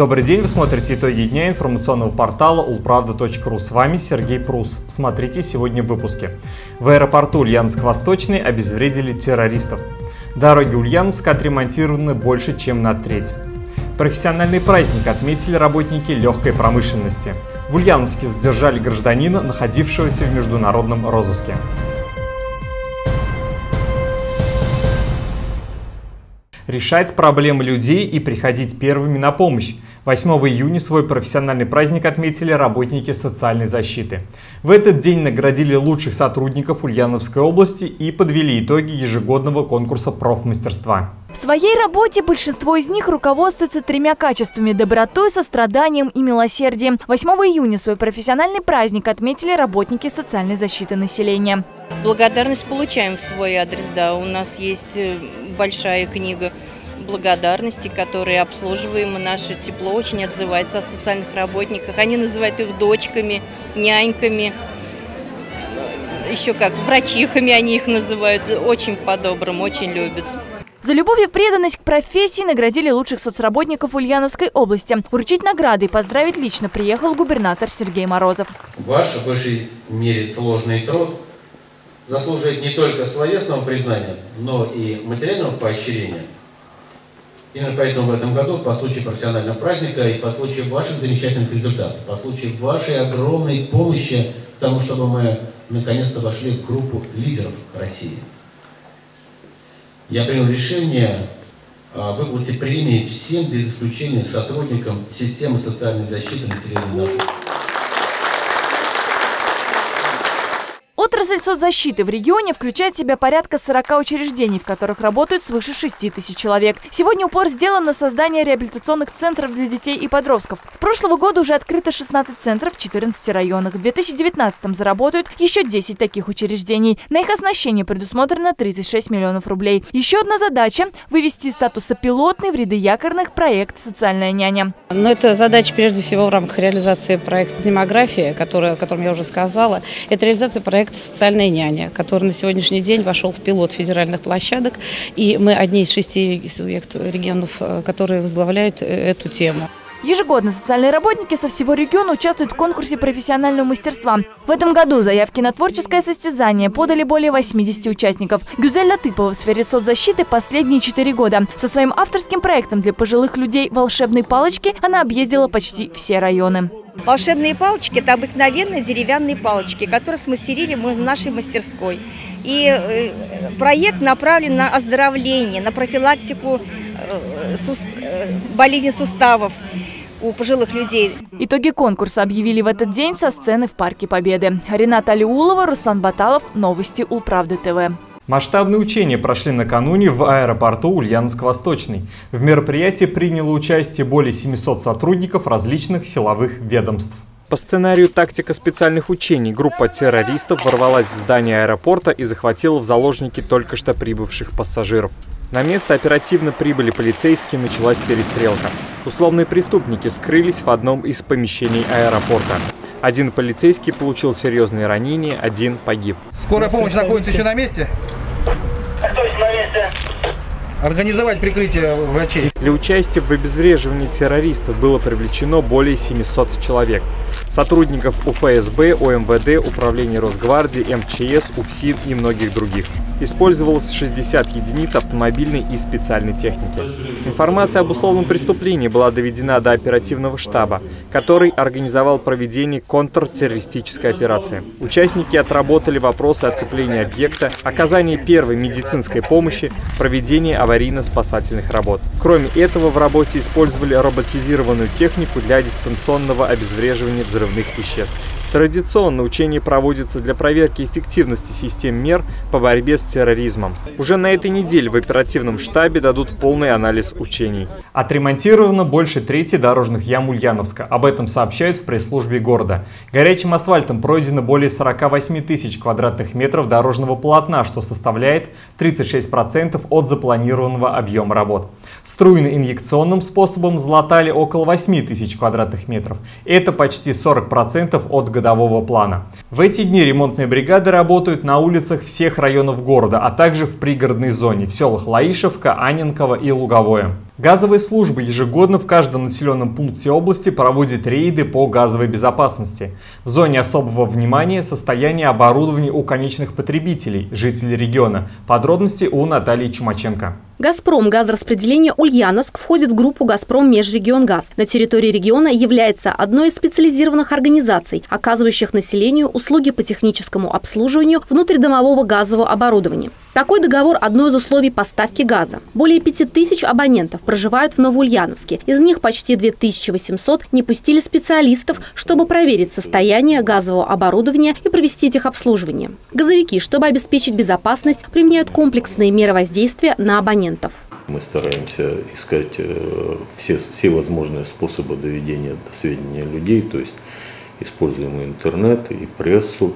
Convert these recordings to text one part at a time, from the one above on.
Добрый день, вы смотрите итоги дня информационного портала ulpravda.ru. С вами Сергей Прус. Смотрите сегодня в выпуске. В аэропорту Ульяновск-Восточный обезвредили террористов. Дороги Ульяновска отремонтированы больше, чем на треть. Профессиональный праздник отметили работники легкой промышленности. В Ульяновске задержали гражданина, находившегося в международном розыске. решать проблемы людей и приходить первыми на помощь. 8 июня свой профессиональный праздник отметили работники социальной защиты. В этот день наградили лучших сотрудников Ульяновской области и подвели итоги ежегодного конкурса профмастерства. В своей работе большинство из них руководствуются тремя качествами – добротой, состраданием и милосердием. 8 июня свой профессиональный праздник отметили работники социальной защиты населения. Благодарность получаем в свой адрес, да. У нас есть э, большая книга благодарности, которые обслуживаем. И наше тепло очень отзывается о социальных работниках. Они называют их дочками, няньками, еще как врачихами они их называют. Очень по-доброму, очень любят. За любовь и преданность к профессии наградили лучших соцработников Ульяновской области. Вручить награды и поздравить лично приехал губернатор Сергей Морозов. Ваш в большей мере сложный труд заслуживает не только словесного признания, но и материального поощрения. Именно поэтому в этом году, по случаю профессионального праздника и по случаю ваших замечательных результатов, по случаю вашей огромной помощи к тому, чтобы мы наконец-то вошли в группу лидеров России, я принял решение выплатить премии всем без исключения сотрудникам системы социальной защиты населения нашей Отрасль соцзащиты в регионе включает в себя порядка 40 учреждений, в которых работают свыше 6 тысяч человек. Сегодня упор сделан на создание реабилитационных центров для детей и подростков. С прошлого года уже открыто 16 центров в 14 районах. В 2019 заработают еще 10 таких учреждений. На их оснащение предусмотрено 36 миллионов рублей. Еще одна задача – вывести из статуса пилотный в ряды якорных проект «Социальная няня». Но это задача прежде всего в рамках реализации проекта «Демография», который, о котором я уже сказала. Это реализация проекта «Социальная няня», который на сегодняшний день вошел в пилот федеральных площадок. И мы одни из шести регионов, э, которые возглавляют э, эту тему. Ежегодно социальные работники со всего региона участвуют в конкурсе профессионального мастерства. В этом году заявки на творческое состязание подали более 80 участников. Гюзель Латыпова в сфере соцзащиты последние четыре года. Со своим авторским проектом для пожилых людей «Волшебные палочки» она объездила почти все районы. Волшебные палочки – это обыкновенные деревянные палочки, которые смастерили мы в нашей мастерской. И э, проект направлен на оздоровление, на профилактику э, э, болезни суставов у пожилых людей. Итоги конкурса объявили в этот день со сцены в Парке Победы. Рената Алиулова, Руслан Баталов. Новости Улправды ТВ. Масштабные учения прошли накануне в аэропорту Ульяновск-Восточный. В мероприятии приняло участие более 700 сотрудников различных силовых ведомств. По сценарию «Тактика специальных учений» группа террористов ворвалась в здание аэропорта и захватила в заложники только что прибывших пассажиров. На место оперативно прибыли полицейские, началась перестрелка. Условные преступники скрылись в одном из помещений аэропорта. Один полицейский получил серьезные ранения, один погиб. Скорая помощь находится еще на месте? на месте. Организовать прикрытие врачей. Для участия в обезвреживании террористов было привлечено более 700 человек сотрудников УФСБ, ОМВД, Управления Росгвардии, МЧС, УФСИН и многих других. Использовалось 60 единиц автомобильной и специальной техники. Информация об условном преступлении была доведена до оперативного штаба, который организовал проведение контртеррористической операции. Участники отработали вопросы оцепления объекта, оказания первой медицинской помощи, проведения аварийно-спасательных работ. Кроме этого, в работе использовали роботизированную технику для дистанционного обезвреживания взрывных веществ. Традиционно учения проводятся для проверки эффективности систем мер по борьбе с терроризмом. Уже на этой неделе в оперативном штабе дадут полный анализ учений. Отремонтировано больше трети дорожных ям Ульяновска. Об этом сообщают в пресс-службе города. Горячим асфальтом пройдено более 48 тысяч квадратных метров дорожного полотна, что составляет 36% от запланированного объема работ. Струйно-инъекционным способом залатали около 8 тысяч квадратных метров. Это почти 40% от годового плана. В эти дни ремонтные бригады работают на улицах всех районов города, а также в пригородной зоне в селах Лаишевка, Аненково и Луговое. Газовые службы ежегодно в каждом населенном пункте области проводят рейды по газовой безопасности. В зоне особого внимания состояние оборудования у конечных потребителей, жителей региона. Подробности у Натальи Чумаченко. «Газпром» газораспределение «Ульяновск» входит в группу «Газпром Межрегионгаз». На территории региона является одной из специализированных организаций, оказывающих населению по техническому обслуживанию внутридомового газового оборудования. Такой договор – одно из условий поставки газа. Более 5000 абонентов проживают в Новоульяновске. Из них почти 2800 не пустили специалистов, чтобы проверить состояние газового оборудования и провести техобслуживание. Газовики, чтобы обеспечить безопасность, применяют комплексные меры воздействия на абонентов. Мы стараемся искать э, все, все возможные способы доведения до сведения людей, то есть используем интернет, и прессу,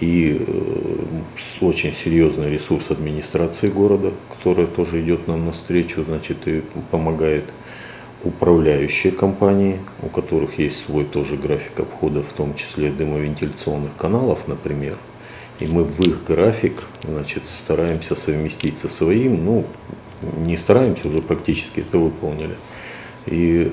и э, очень серьезный ресурс администрации города, которая тоже идет нам навстречу, значит, и помогает управляющие компании, у которых есть свой тоже график обхода, в том числе дымовентиляционных каналов, например. И мы в их график значит, стараемся совместить со своим, ну, не стараемся, уже практически это выполнили – и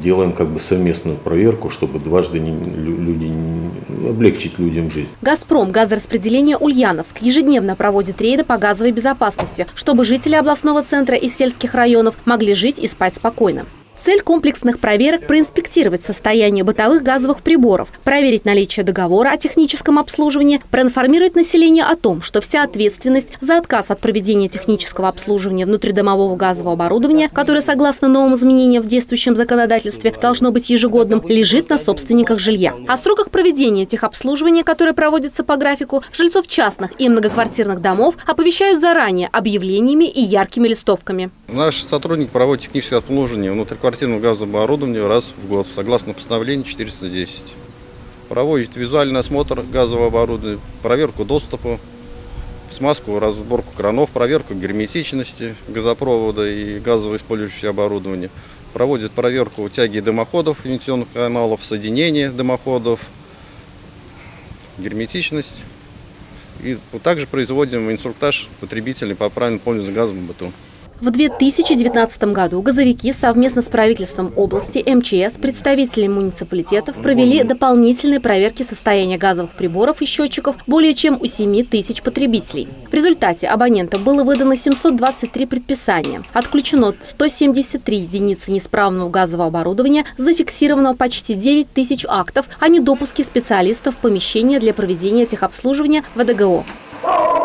сделаем как бы совместную проверку, чтобы дважды не, люди, не, облегчить людям жизнь. «Газпром» газораспределение «Ульяновск» ежедневно проводит рейды по газовой безопасности, чтобы жители областного центра и сельских районов могли жить и спать спокойно. Цель комплексных проверок – проинспектировать состояние бытовых газовых приборов, проверить наличие договора о техническом обслуживании, проинформировать население о том, что вся ответственность за отказ от проведения технического обслуживания внутридомового газового оборудования, которое, согласно новым изменениям в действующем законодательстве, должно быть ежегодным, лежит на собственниках жилья. О сроках проведения техобслуживания, которое проводится по графику, жильцов частных и многоквартирных домов оповещают заранее объявлениями и яркими листовками. Наш сотрудник проводит техническое обслуживание внутриквартирного квартирного газового оборудования раз в год, согласно постановлению 410. Проводит визуальный осмотр газового оборудования, проверку доступа, смазку, разборку кранов, проверку герметичности газопровода и газово использующего оборудования. Проводит проверку тяги дымоходов, вентиляционных каналов, соединения дымоходов, герметичность. И также производим инструктаж потребителей по правильному пользованию газом в быту. В 2019 году газовики совместно с правительством области, МЧС, представителями муниципалитетов провели дополнительные проверки состояния газовых приборов и счетчиков более чем у 7 тысяч потребителей. В результате абонентам было выдано 723 предписания, отключено 173 единицы неисправного газового оборудования, зафиксировано почти 9 тысяч актов о недопуске специалистов в помещения для проведения техобслуживания ВДГО. Добрый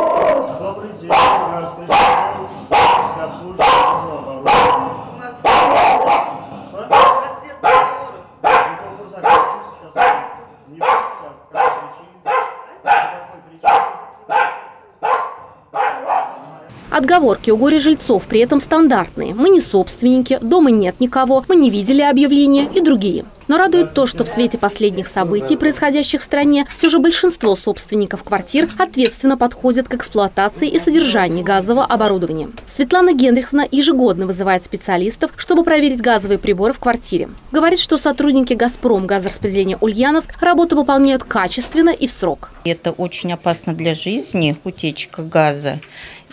Отговорки у горе-жильцов при этом стандартные. Мы не собственники, дома нет никого, мы не видели объявления и другие. Но радует то, что в свете последних событий, происходящих в стране, все же большинство собственников квартир ответственно подходят к эксплуатации и содержанию газового оборудования. Светлана Генриховна ежегодно вызывает специалистов, чтобы проверить газовые приборы в квартире. Говорит, что сотрудники «Газпром» газораспределения «Ульяновск» работу выполняют качественно и в срок. Это очень опасно для жизни, утечка газа.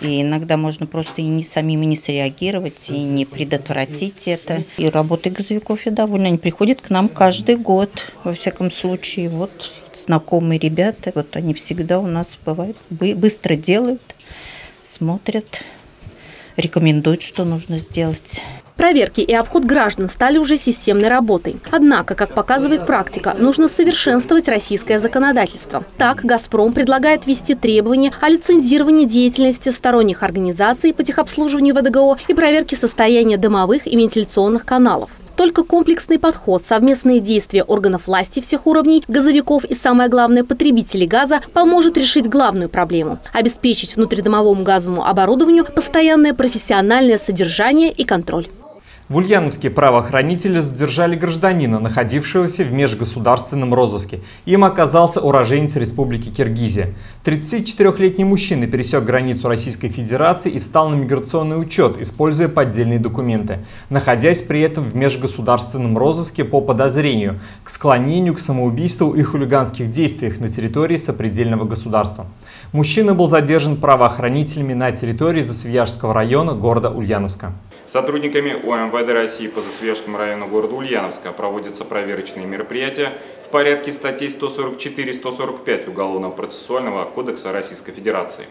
И иногда можно просто и не самим не среагировать, и не предотвратить это. И работы газовиков я довольна. Они приходят к нам каждый год, во всяком случае. Вот знакомые ребята, вот они всегда у нас бывают, быстро делают, смотрят, рекомендуют, что нужно сделать. Проверки и обход граждан стали уже системной работой. Однако, как показывает практика, нужно совершенствовать российское законодательство. Так, «Газпром» предлагает ввести требования о лицензировании деятельности сторонних организаций по техобслуживанию ВДГО и проверке состояния дымовых и вентиляционных каналов. Только комплексный подход, совместные действия органов власти всех уровней, газовиков и, самое главное, потребителей газа поможет решить главную проблему – обеспечить внутридомовому газовому оборудованию постоянное профессиональное содержание и контроль. В Ульяновске правоохранители задержали гражданина, находившегося в межгосударственном розыске. Им оказался уроженец Республики Киргизия. 34-летний мужчина пересек границу Российской Федерации и встал на миграционный учет, используя поддельные документы, находясь при этом в межгосударственном розыске по подозрению к склонению к самоубийству и хулиганских действиях на территории сопредельного государства. Мужчина был задержан правоохранителями на территории Засвияжского района города Ульяновска. Сотрудниками ОМВД России по Засвежскому району города Ульяновска проводятся проверочные мероприятия в порядке статей 144-145 Уголовного процессуального кодекса Российской Федерации.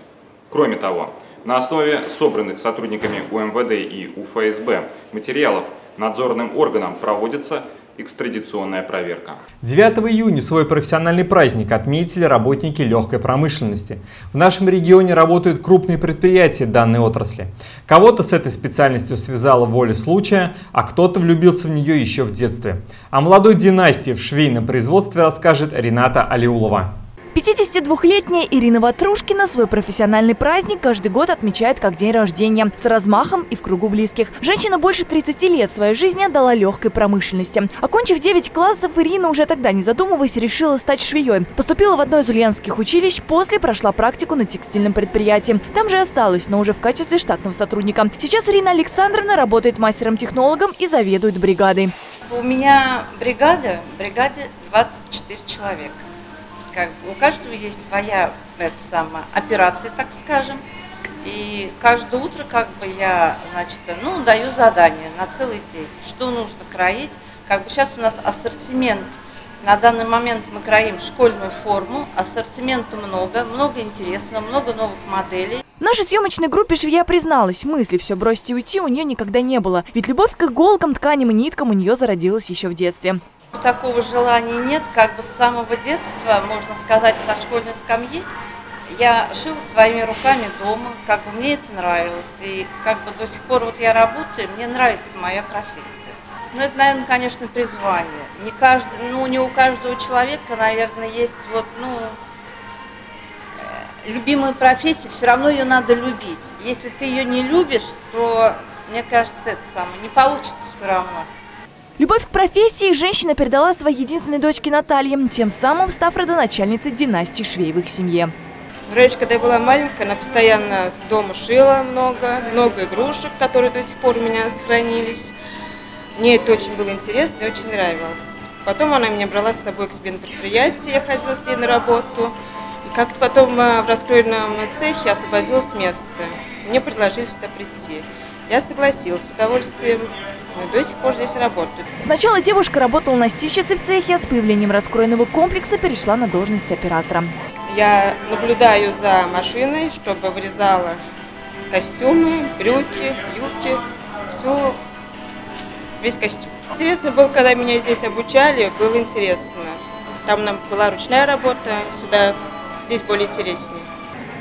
Кроме того, на основе собранных сотрудниками УМВД и УФСБ материалов надзорным органам проводится экстрадиционная проверка. 9 июня свой профессиональный праздник отметили работники легкой промышленности. В нашем регионе работают крупные предприятия данной отрасли. Кого-то с этой специальностью связала воля случая, а кто-то влюбился в нее еще в детстве. О молодой династии в швейном производстве расскажет Рената Алиулова. 52-летняя Ирина Ватрушкина свой профессиональный праздник каждый год отмечает как день рождения, с размахом и в кругу близких. Женщина больше 30 лет своей жизни отдала легкой промышленности. Окончив 9 классов, Ирина уже тогда, не задумываясь, решила стать швеей. Поступила в одно из ульяновских училищ, после прошла практику на текстильном предприятии. Там же осталась, но уже в качестве штатного сотрудника. Сейчас Ирина Александровна работает мастером-технологом и заведует бригадой. У меня бригада, бригаде 24 человека как бы у каждого есть своя это самая, операция, так скажем. И каждое утро как бы я, значит, ну, даю задание на целый день, что нужно кроить. Как бы сейчас у нас ассортимент, на данный момент мы кроим школьную форму, ассортимента много, много интересного, много новых моделей. Нашей съемочной группе швея призналась, мысли все бросить и уйти у нее никогда не было. Ведь любовь к иголкам, тканям и ниткам у нее зародилась еще в детстве. Такого желания нет, как бы с самого детства, можно сказать, со школьной скамьи. Я шила своими руками дома, как бы мне это нравилось. И как бы до сих пор вот я работаю, мне нравится моя профессия. Ну, это, наверное, конечно, призвание. Не каждый, ну, не у каждого человека, наверное, есть вот, ну, э, любимую профессию, все равно ее надо любить. Если ты ее не любишь, то, мне кажется, это самое, не получится все равно. Любовь к профессии женщина передала своей единственной дочке Наталье, тем самым став родоначальницей династии Швеевых семье. Раньше, когда я была маленькая, она постоянно дома шила много, много игрушек, которые до сих пор у меня сохранились. Мне это очень было интересно и очень нравилось. Потом она меня брала с собой к себе на предприятие, я ходила с ней на работу. И как-то потом э, в раскроенном цехе освободилось место. Мне предложили сюда прийти. Я согласилась с удовольствием но до сих пор здесь работают. Сначала девушка работала настильщицей в цехе, а с появлением раскроенного комплекса перешла на должность оператора. Я наблюдаю за машиной, чтобы вырезала костюмы, брюки, юбки, все, весь костюм. Интересно было, когда меня здесь обучали, было интересно. Там нам была ручная работа, сюда, здесь более интереснее.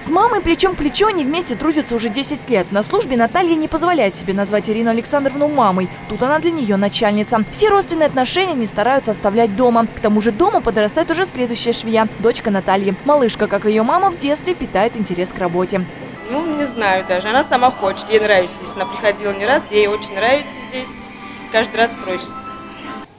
С мамой плечом к плечу они вместе трудятся уже 10 лет. На службе Наталья не позволяет себе назвать Ирину Александровну мамой. Тут она для нее начальница. Все родственные отношения не стараются оставлять дома. К тому же дома подрастает уже следующая швея, дочка Натальи. Малышка, как ее мама, в детстве питает интерес к работе. Ну, не знаю даже. Она сама хочет, ей нравится здесь. Она приходила не раз, ей очень нравится здесь. Каждый раз просит.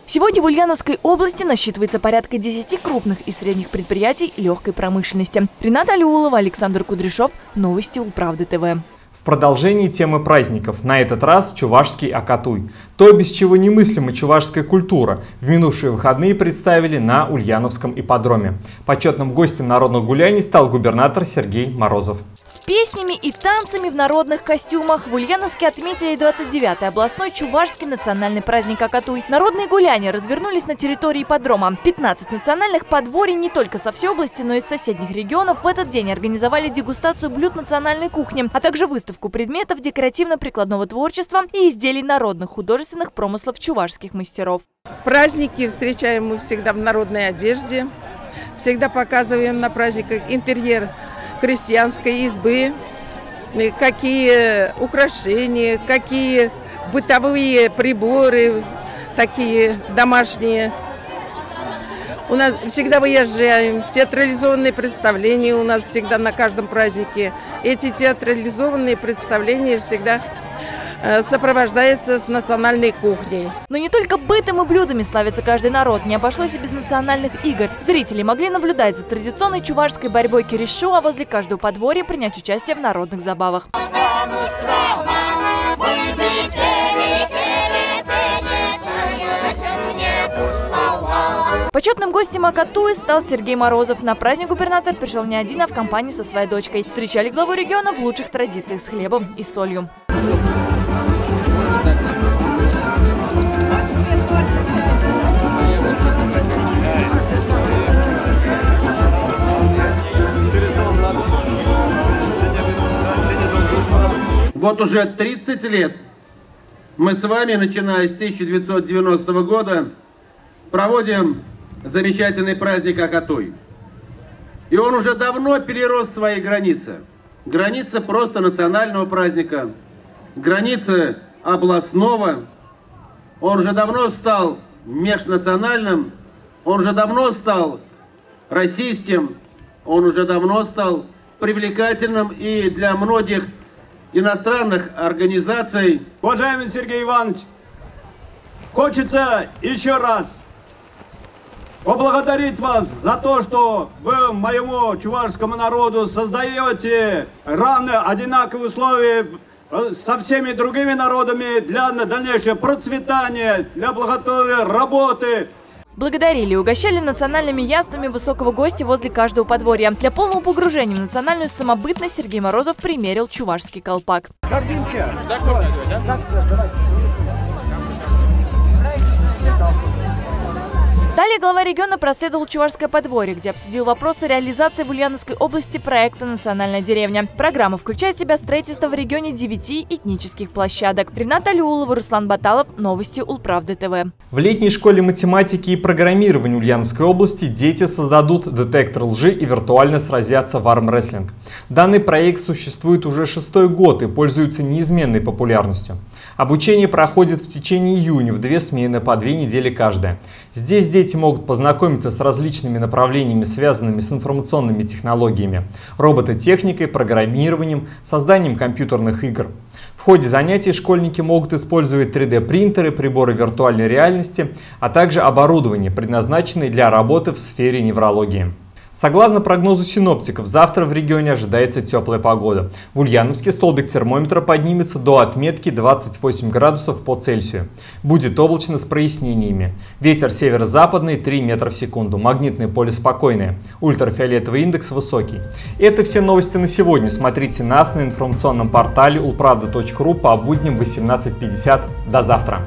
Сегодня в Ульяновской области насчитывается порядка 10 крупных и средних предприятий легкой промышленности. Рената Алиулова, Александр Кудряшов. Новости Управды ТВ. В продолжении темы праздников, на этот раз чувашский Акатуй. То, без чего немыслима чувашская культура, в минувшие выходные представили на Ульяновском ипподроме. Почетным гостем народных гуляний стал губернатор Сергей Морозов песнями и танцами в народных костюмах в Ульяновске отметили 29-й областной чувашский национальный праздник Акатуй. Народные гуляния развернулись на территории подрома. 15 национальных подворий не только со всей области, но и из соседних регионов в этот день организовали дегустацию блюд национальной кухни, а также выставку предметов декоративно-прикладного творчества и изделий народных художественных промыслов чувашских мастеров. Праздники встречаем мы всегда в народной одежде. Всегда показываем на праздниках интерьер крестьянской избы, какие украшения, какие бытовые приборы, такие домашние. У нас всегда выезжаем, театрализованные представления у нас всегда на каждом празднике. Эти театрализованные представления всегда сопровождается с национальной кухней. Но не только бытом и блюдами славится каждый народ. Не обошлось и без национальных игр. Зрители могли наблюдать за традиционной чувашской борьбой киришу, а возле каждого подворья принять участие в народных забавах. Почетным гостем Акатуи стал Сергей Морозов. На праздник губернатор пришел не один, а в компании со своей дочкой. Встречали главу региона в лучших традициях с хлебом и солью. Вот уже 30 лет мы с вами, начиная с 1990 года, проводим замечательный праздник Акатой. И он уже давно перерос свои границы. Граница просто национального праздника, границы областного. Он уже давно стал межнациональным, он уже давно стал российским, он уже давно стал привлекательным и для многих иностранных организаций. Уважаемый Сергей Иванович, хочется еще раз поблагодарить вас за то, что вы моему чувашскому народу создаете равные, одинаковые условия э, со всеми другими народами для дальнейшего процветания, для благотворной работы, Благодарили и угощали национальными яствами высокого гостя возле каждого подворья. Для полного погружения в национальную самобытность Сергей Морозов примерил чувашский колпак. Гордимся! Далее глава региона проследовал Чувашское подворье, где обсудил вопросы реализации в Ульяновской области проекта «Национальная деревня». Программа включает в себя строительство в регионе девяти этнических площадок. Рената Алиулова, Руслан Баталов. Новости Улправды ТВ. В летней школе математики и программирования Ульяновской области дети создадут детектор лжи и виртуально сразятся в армрестлинг. Данный проект существует уже шестой год и пользуется неизменной популярностью. Обучение проходит в течение июня в две смены по две недели каждая. Здесь дети могут познакомиться с различными направлениями, связанными с информационными технологиями, робототехникой, программированием, созданием компьютерных игр. В ходе занятий школьники могут использовать 3D-принтеры, приборы виртуальной реальности, а также оборудование, предназначенное для работы в сфере неврологии. Согласно прогнозу синоптиков, завтра в регионе ожидается теплая погода. В Ульяновске столбик термометра поднимется до отметки 28 градусов по Цельсию. Будет облачно с прояснениями. Ветер северо-западный 3 метра в секунду. Магнитное поле спокойное. Ультрафиолетовый индекс высокий. Это все новости на сегодня. Смотрите нас на информационном портале ulpravda.ru по будням 18.50. До завтра.